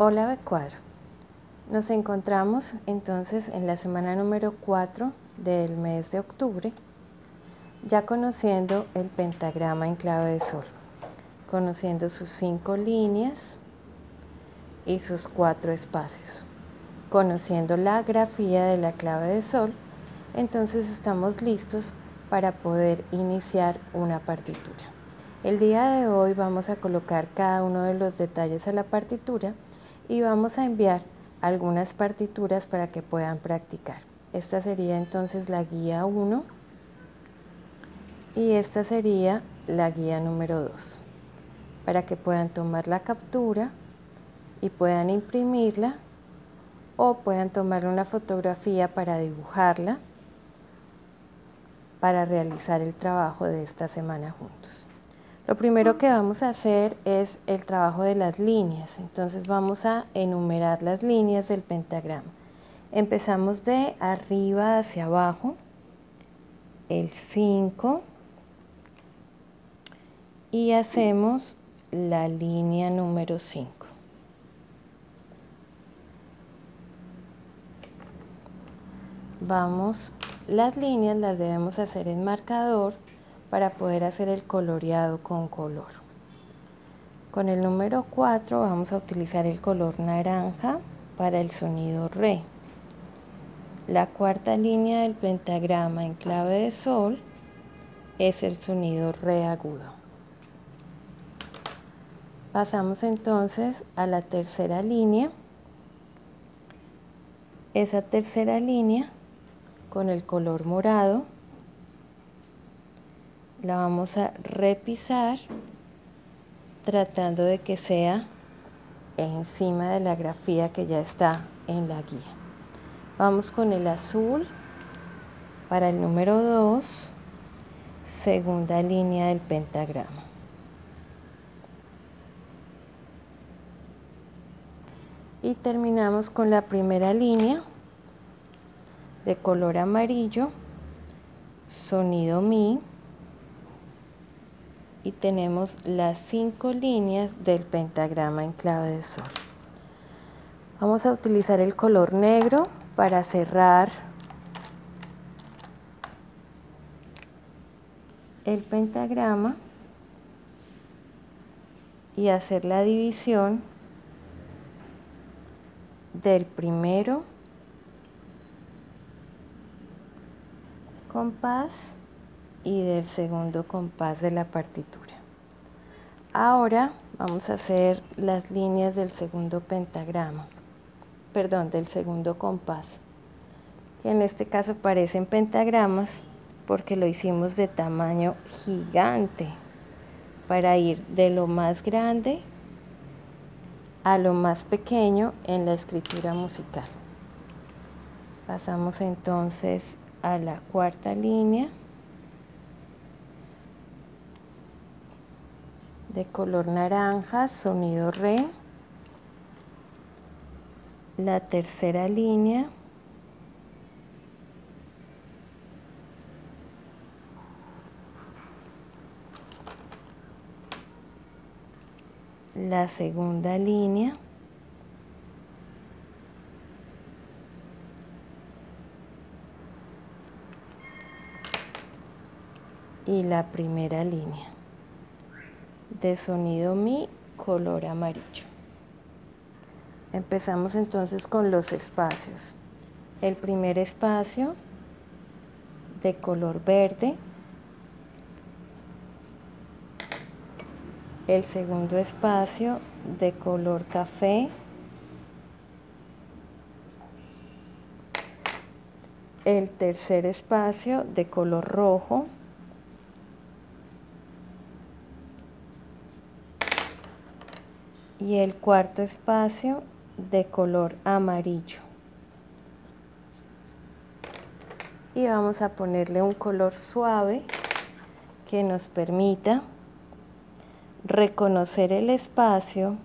Hola B4. Nos encontramos entonces en la semana número 4 del mes de octubre, ya conociendo el pentagrama en clave de sol, conociendo sus cinco líneas y sus cuatro espacios, conociendo la grafía de la clave de sol, entonces estamos listos para poder iniciar una partitura. El día de hoy vamos a colocar cada uno de los detalles a la partitura y vamos a enviar algunas partituras para que puedan practicar. Esta sería entonces la guía 1 y esta sería la guía número 2 para que puedan tomar la captura y puedan imprimirla o puedan tomar una fotografía para dibujarla para realizar el trabajo de esta semana juntos. Lo primero que vamos a hacer es el trabajo de las líneas. Entonces vamos a enumerar las líneas del pentagrama. Empezamos de arriba hacia abajo, el 5, y hacemos la línea número 5. Vamos, las líneas las debemos hacer en marcador para poder hacer el coloreado con color. Con el número 4 vamos a utilizar el color naranja para el sonido re. La cuarta línea del pentagrama en clave de sol es el sonido re agudo. Pasamos entonces a la tercera línea. Esa tercera línea con el color morado la vamos a repisar tratando de que sea encima de la grafía que ya está en la guía. Vamos con el azul para el número 2, segunda línea del pentagrama. Y terminamos con la primera línea de color amarillo, sonido mi y tenemos las cinco líneas del pentagrama en clave de sol. Vamos a utilizar el color negro para cerrar el pentagrama y hacer la división del primero compás y del segundo compás de la partitura. Ahora vamos a hacer las líneas del segundo pentagrama, perdón, del segundo compás, que en este caso parecen pentagramas porque lo hicimos de tamaño gigante para ir de lo más grande a lo más pequeño en la escritura musical. Pasamos entonces a la cuarta línea de color naranja, sonido re. La tercera línea. La segunda línea. Y la primera línea de sonido mi color amarillo. Empezamos entonces con los espacios. El primer espacio de color verde. El segundo espacio de color café. El tercer espacio de color rojo. Y el cuarto espacio de color amarillo. Y vamos a ponerle un color suave que nos permita reconocer el espacio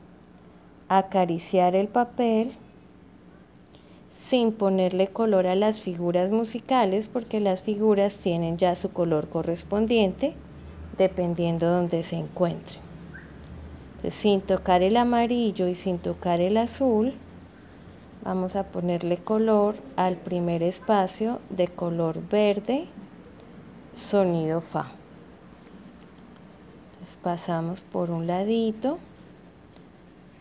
acariciar el papel sin ponerle color a las figuras musicales porque las figuras tienen ya su color correspondiente dependiendo de donde se encuentren sin tocar el amarillo y sin tocar el azul, vamos a ponerle color al primer espacio de color verde, sonido Fa. Entonces pasamos por un ladito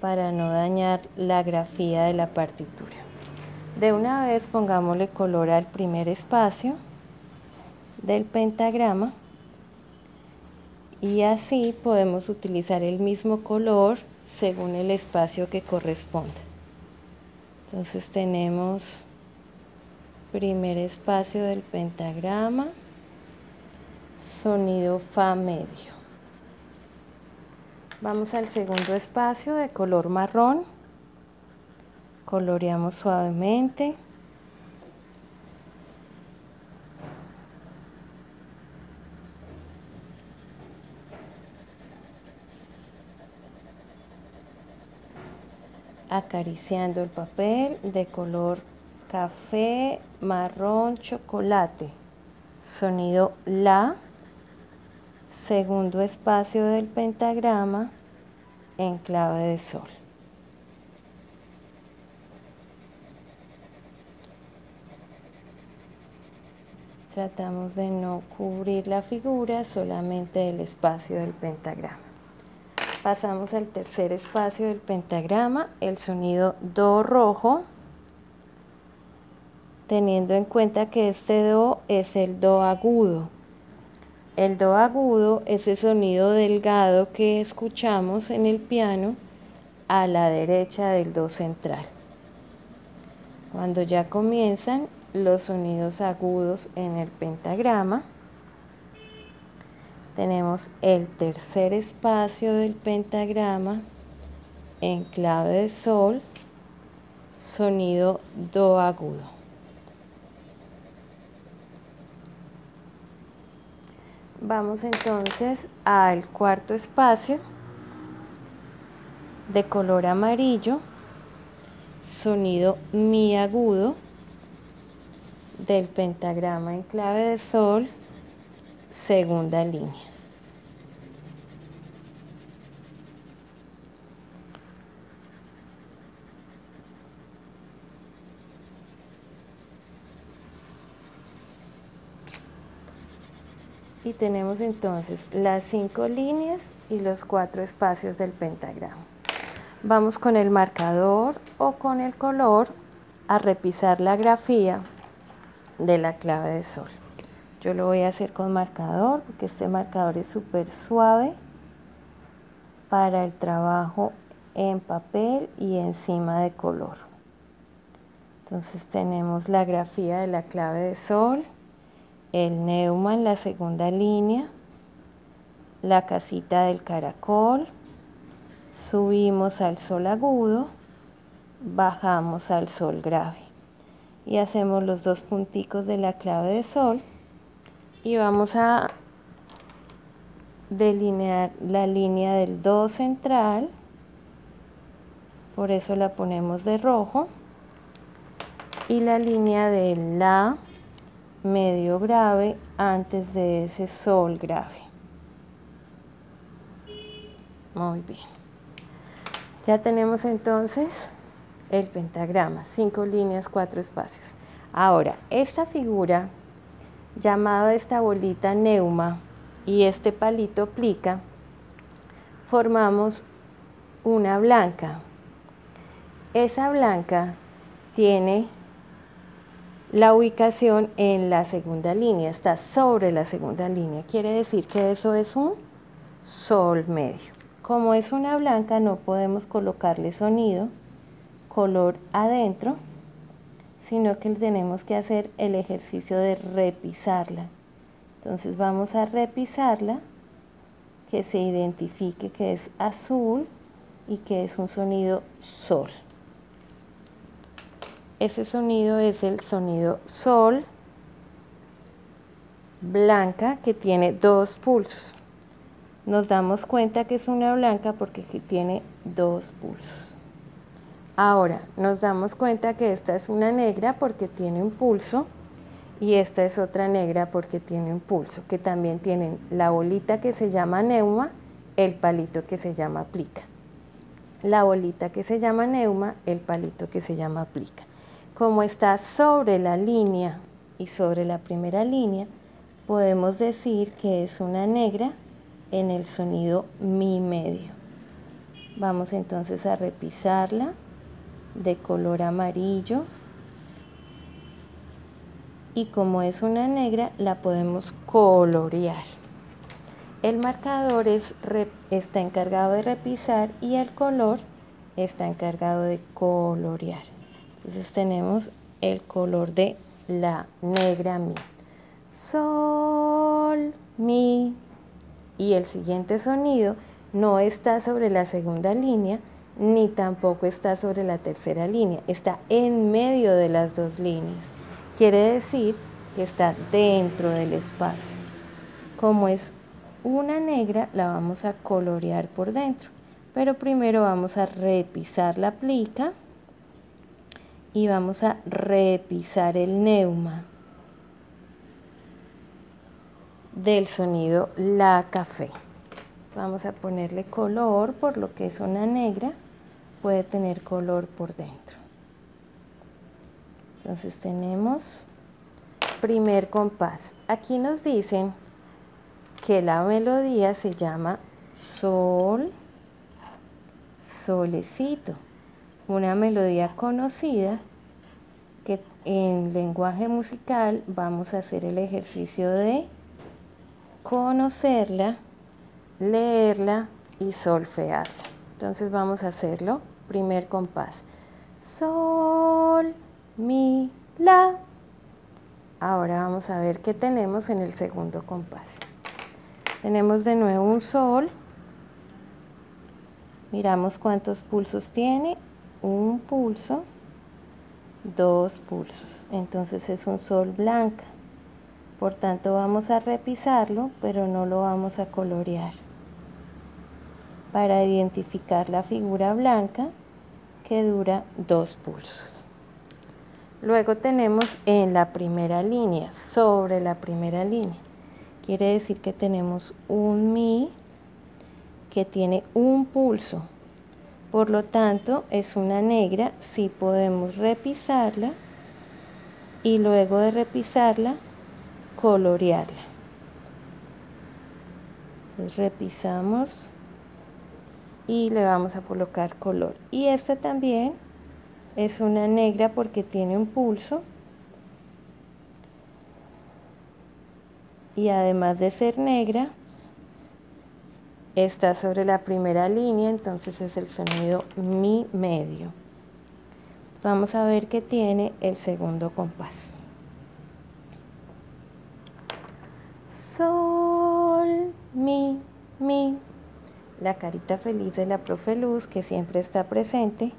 para no dañar la grafía de la partitura. De una vez pongámosle color al primer espacio del pentagrama y así podemos utilizar el mismo color según el espacio que corresponda. Entonces tenemos primer espacio del pentagrama, sonido Fa medio. Vamos al segundo espacio de color marrón, coloreamos suavemente. Acariciando el papel de color café, marrón, chocolate. Sonido La. Segundo espacio del pentagrama en clave de sol. Tratamos de no cubrir la figura, solamente el espacio del pentagrama. Pasamos al tercer espacio del pentagrama, el sonido Do rojo, teniendo en cuenta que este Do es el Do agudo. El Do agudo es el sonido delgado que escuchamos en el piano a la derecha del Do central. Cuando ya comienzan los sonidos agudos en el pentagrama, tenemos el tercer espacio del pentagrama en clave de sol, sonido do agudo. Vamos entonces al cuarto espacio de color amarillo, sonido mi agudo del pentagrama en clave de sol, segunda línea. Y tenemos entonces las cinco líneas y los cuatro espacios del pentagrama. Vamos con el marcador o con el color a repisar la grafía de la clave de sol. Yo lo voy a hacer con marcador porque este marcador es súper suave para el trabajo en papel y encima de color. Entonces tenemos la grafía de la clave de sol, el neuma en la segunda línea, la casita del caracol, subimos al sol agudo, bajamos al sol grave y hacemos los dos punticos de la clave de sol y vamos a delinear la línea del do central. Por eso la ponemos de rojo. Y la línea de la medio grave antes de ese sol grave. Muy bien. Ya tenemos entonces el pentagrama. Cinco líneas cuatro espacios. Ahora esta figura llamado esta bolita neuma y este palito plica, formamos una blanca. Esa blanca tiene la ubicación en la segunda línea, está sobre la segunda línea. Quiere decir que eso es un sol medio. Como es una blanca no podemos colocarle sonido, color adentro, sino que tenemos que hacer el ejercicio de repisarla. Entonces vamos a repisarla, que se identifique que es azul y que es un sonido sol. Ese sonido es el sonido sol blanca que tiene dos pulsos. Nos damos cuenta que es una blanca porque tiene dos pulsos. Ahora nos damos cuenta que esta es una negra porque tiene un pulso y esta es otra negra porque tiene un pulso, que también tienen la bolita que se llama neuma, el palito que se llama plica. la bolita que se llama neuma, el palito que se llama plica. Como está sobre la línea y sobre la primera línea, podemos decir que es una negra en el sonido mi medio. Vamos entonces a repisarla de color amarillo y como es una negra la podemos colorear. El marcador está encargado de repisar y el color está encargado de colorear. Entonces tenemos el color de la negra mi. Sol, mi. Y el siguiente sonido no está sobre la segunda línea ni tampoco está sobre la tercera línea. Está en medio de las dos líneas. Quiere decir que está dentro del espacio. Como es una negra, la vamos a colorear por dentro. Pero primero vamos a repisar la plica y vamos a repisar el neuma del sonido la café. Vamos a ponerle color por lo que es una negra, puede tener color por dentro. Entonces tenemos primer compás. Aquí nos dicen que la melodía se llama sol, solecito una melodía conocida que en lenguaje musical vamos a hacer el ejercicio de conocerla, leerla y solfearla. Entonces vamos a hacerlo. Primer compás. Sol, mi, la. Ahora vamos a ver qué tenemos en el segundo compás. Tenemos de nuevo un sol. Miramos cuántos pulsos tiene un pulso, dos pulsos. Entonces es un sol blanca. Por tanto vamos a repisarlo, pero no lo vamos a colorear. Para identificar la figura blanca que dura dos pulsos. Luego tenemos en la primera línea, sobre la primera línea. Quiere decir que tenemos un mi que tiene un pulso por lo tanto, es una negra, si podemos repisarla y luego de repisarla, colorearla. Repisamos y le vamos a colocar color. Y esta también es una negra porque tiene un pulso. Y además de ser negra, está sobre la primera línea, entonces es el sonido mi medio. Vamos a ver que tiene el segundo compás. Sol, mi, mi. La carita feliz de la profe Luz que siempre está presente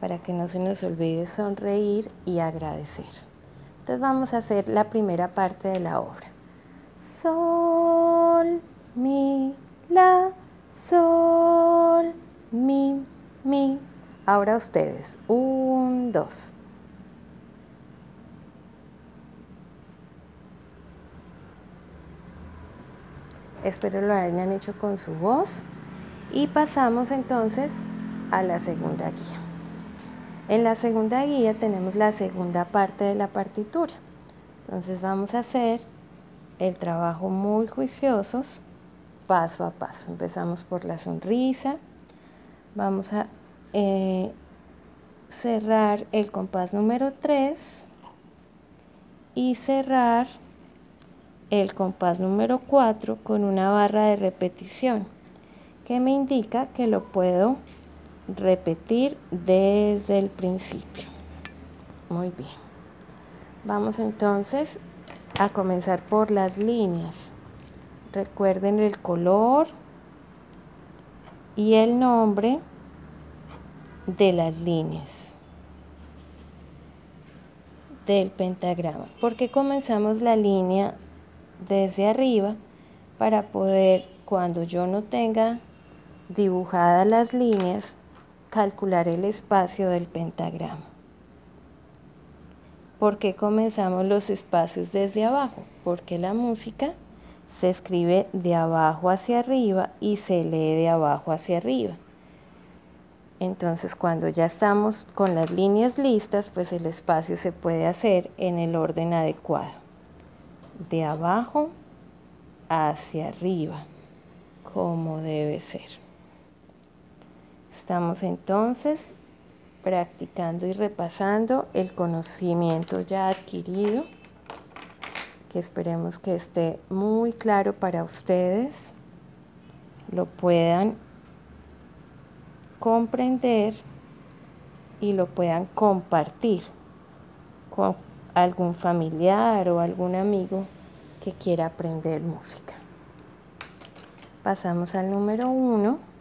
para que no se nos olvide sonreír y agradecer. Entonces vamos a hacer la primera parte de la obra. Sol, mi, la, sol, mi, mi. Ahora ustedes, un, dos. Espero lo hayan hecho con su voz. Y pasamos entonces a la segunda guía. En la segunda guía tenemos la segunda parte de la partitura. Entonces vamos a hacer el trabajo muy juiciosos paso a paso. Empezamos por la sonrisa. Vamos a eh, cerrar el compás número 3 y cerrar el compás número 4 con una barra de repetición que me indica que lo puedo repetir desde el principio. Muy bien. Vamos entonces a comenzar por las líneas. Recuerden el color y el nombre de las líneas del pentagrama. Porque comenzamos la línea desde arriba para poder, cuando yo no tenga dibujadas las líneas, calcular el espacio del pentagrama. ¿Por qué comenzamos los espacios desde abajo? Porque la música se escribe de abajo hacia arriba y se lee de abajo hacia arriba. Entonces cuando ya estamos con las líneas listas, pues el espacio se puede hacer en el orden adecuado, de abajo hacia arriba, como debe ser. Estamos entonces practicando y repasando el conocimiento ya adquirido, que esperemos que esté muy claro para ustedes, lo puedan comprender y lo puedan compartir con algún familiar o algún amigo que quiera aprender música. Pasamos al número uno.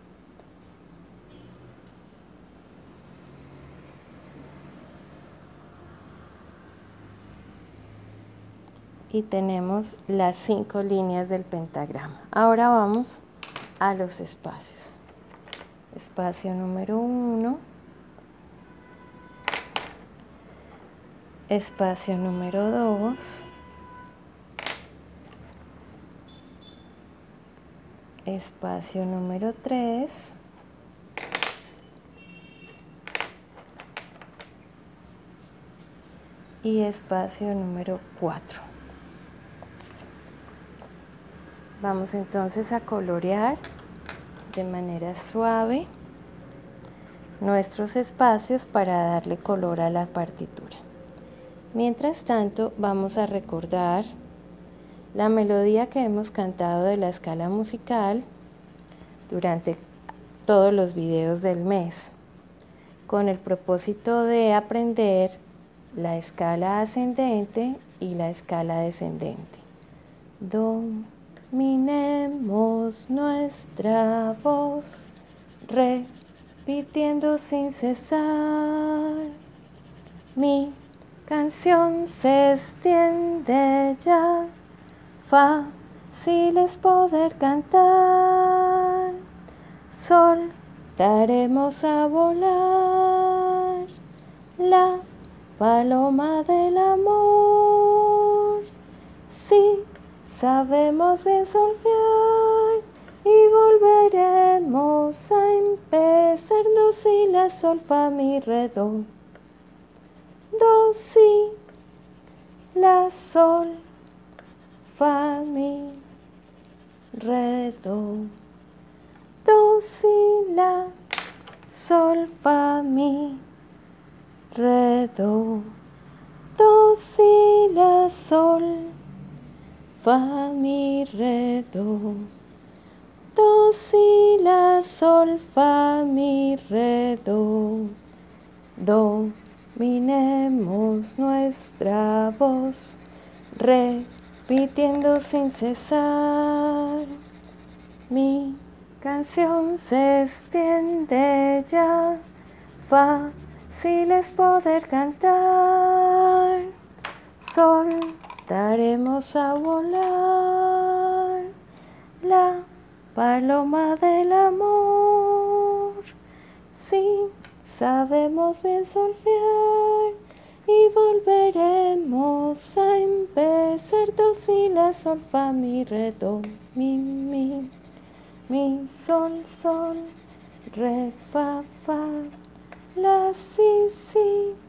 Y tenemos las cinco líneas del pentagrama. Ahora vamos a los espacios espacio número 1, espacio número 2, espacio número 3, y espacio número 4. Vamos entonces a colorear de manera suave nuestros espacios para darle color a la partitura. Mientras tanto, vamos a recordar la melodía que hemos cantado de la escala musical durante todos los videos del mes, con el propósito de aprender la escala ascendente y la escala descendente. Do, Minemos nuestra voz, repitiendo sin cesar. Mi canción se extiende ya, fácil es poder cantar. Soltaremos a volar la paloma del amor. Sí Sabemos bien solfear y volveremos a empezar do si la sol fa mi re do si la sol fa mi re do si la sol fa mi re do si la sol fa, mi, re, do. Do, si, la, sol, fa, mi, re, do. Dominemos nuestra voz, repitiendo sin cesar. Mi canción se extiende ya, fácil es poder cantar. Sol, Daremos a volar la paloma del amor. Sí, sabemos bien solfear y volveremos a empezar dos la sol fa mi re mi mi mi sol sol re fa fa la si si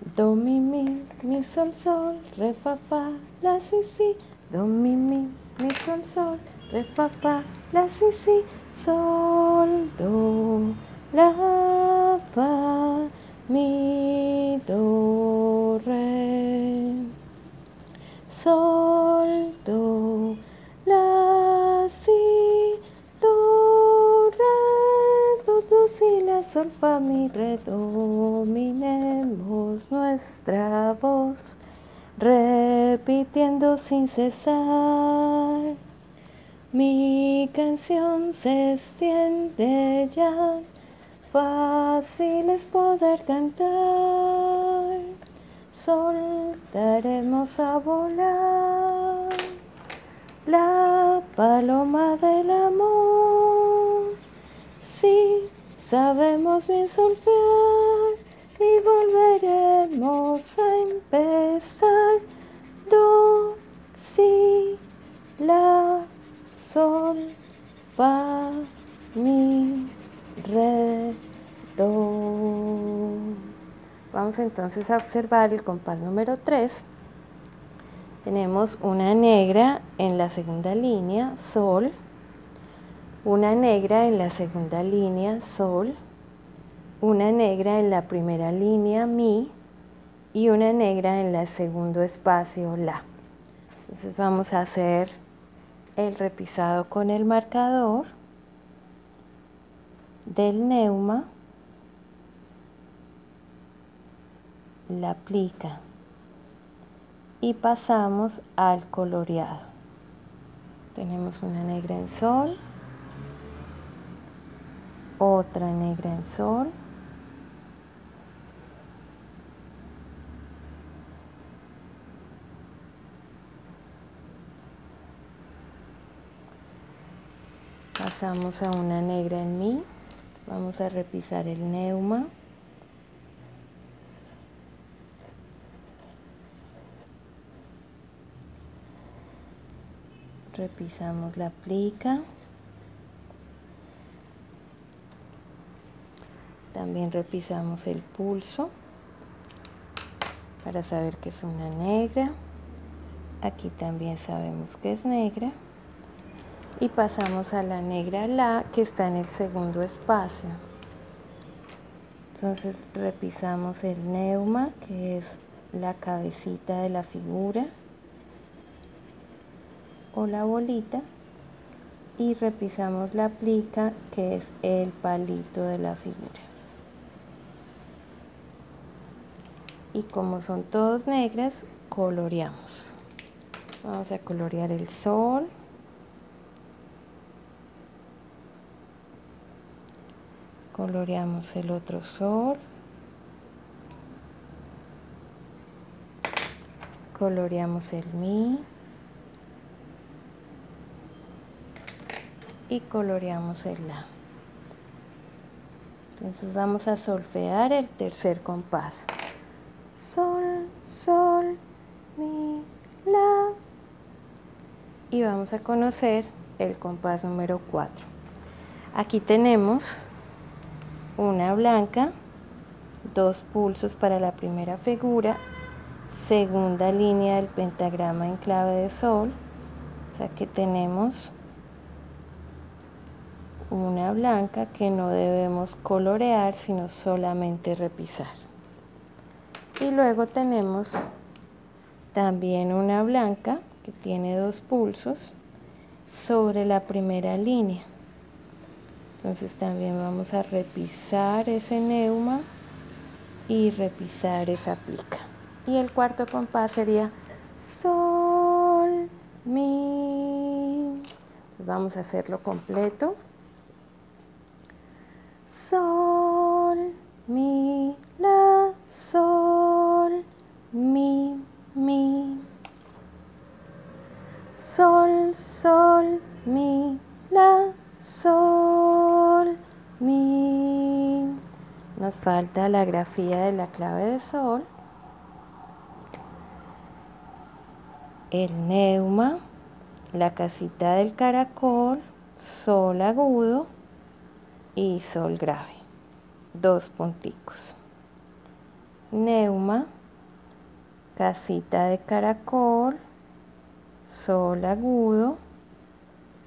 Do, mi, mi, mi, sol, sol, re, fa, fa, la, si, si. Do, mi, mi, mi, sol, sol, re, fa, fa, la, si, si. Sol, do, la, fa, mi, do, re. Sol, do, sol, fa, mi, re, do, mi, nuestra voz, repitiendo sin cesar. Mi canción se extiende ya, fácil es poder cantar. Soltaremos a volar la paloma del amor. Sabemos bien solfear y volveremos a empezar. Do, si, la, sol, fa, mi, re, do. Vamos entonces a observar el compás número 3. Tenemos una negra en la segunda línea, sol, una negra en la segunda línea, sol, una negra en la primera línea, mi, y una negra en el segundo espacio, la. Entonces vamos a hacer el repisado con el marcador del neuma, la aplica y pasamos al coloreado. Tenemos una negra en sol, otra negra en sol, pasamos a una negra en mi. Vamos a repisar el neuma. Repisamos la plica también repisamos el pulso para saber que es una negra. Aquí también sabemos que es negra. Y pasamos a la negra la que está en el segundo espacio. Entonces repisamos el neuma que es la cabecita de la figura o la bolita. Y repisamos la plica que es el palito de la figura y como son todos negras coloreamos. Vamos a colorear el sol. Coloreamos el otro sol. Coloreamos el mi. Y coloreamos el la. Entonces vamos a solfear el tercer compás sol sol mi la. Y vamos a conocer el compás número 4 aquí tenemos una blanca, dos pulsos para la primera figura, segunda línea del pentagrama en clave de sol, o sea que tenemos una blanca que no debemos colorear sino solamente repisar. Y luego tenemos también una blanca que tiene dos pulsos sobre la primera línea. Entonces también vamos a repisar ese neuma y repisar esa plica. Y el cuarto compás sería sol, mi. vamos a hacerlo completo. Sol, mi, la, sol, mi, mi. Sol, sol, mi, la, sol, mi. Nos falta la grafía de la clave de sol. El neuma, la casita del caracol, sol agudo y sol grave. Dos punticos. Neuma, casita de caracol, sol agudo,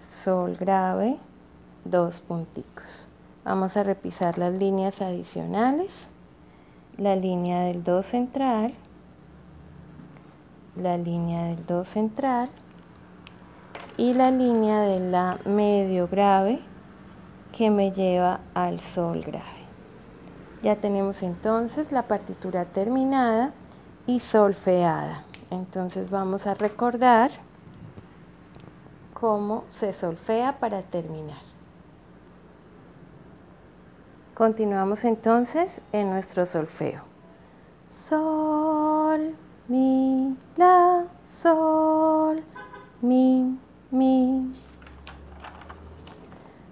sol grave, dos punticos. Vamos a repisar las líneas adicionales, la línea del do central, la línea del do central y la línea de la medio grave que me lleva al sol grave. Ya tenemos entonces la partitura terminada y solfeada. Entonces vamos a recordar cómo se solfea para terminar. Continuamos entonces en nuestro solfeo. Sol, mi, la, sol, mi, mi.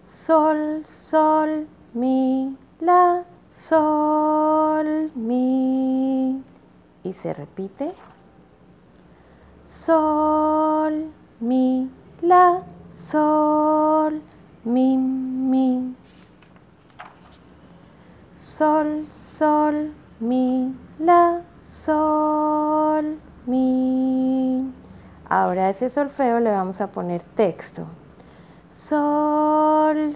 Sol, sol, mi, la, sol, mi. Y se repite. Sol, mi, la, sol, mi, mi sol, sol, mi, la, sol, mi. Ahora a ese solfeo le vamos a poner texto. Sol,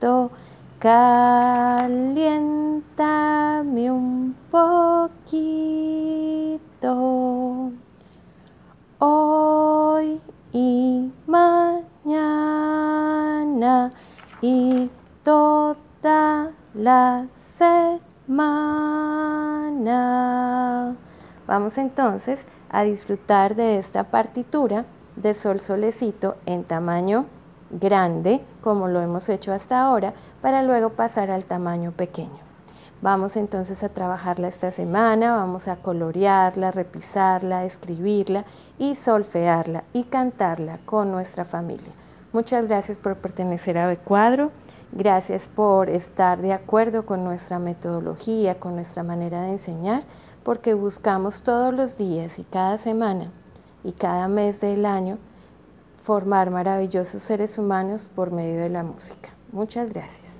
solecito, caliéntame un poquito. Hoy y mañana y toda la semana. Vamos entonces a disfrutar de esta partitura de sol solecito en tamaño grande, como lo hemos hecho hasta ahora, para luego pasar al tamaño pequeño. Vamos entonces a trabajarla esta semana, vamos a colorearla, repisarla, escribirla y solfearla y cantarla con nuestra familia. Muchas gracias por pertenecer a Becuadro, gracias por estar de acuerdo con nuestra metodología, con nuestra manera de enseñar, porque buscamos todos los días y cada semana y cada mes del año formar maravillosos seres humanos por medio de la música. Muchas gracias.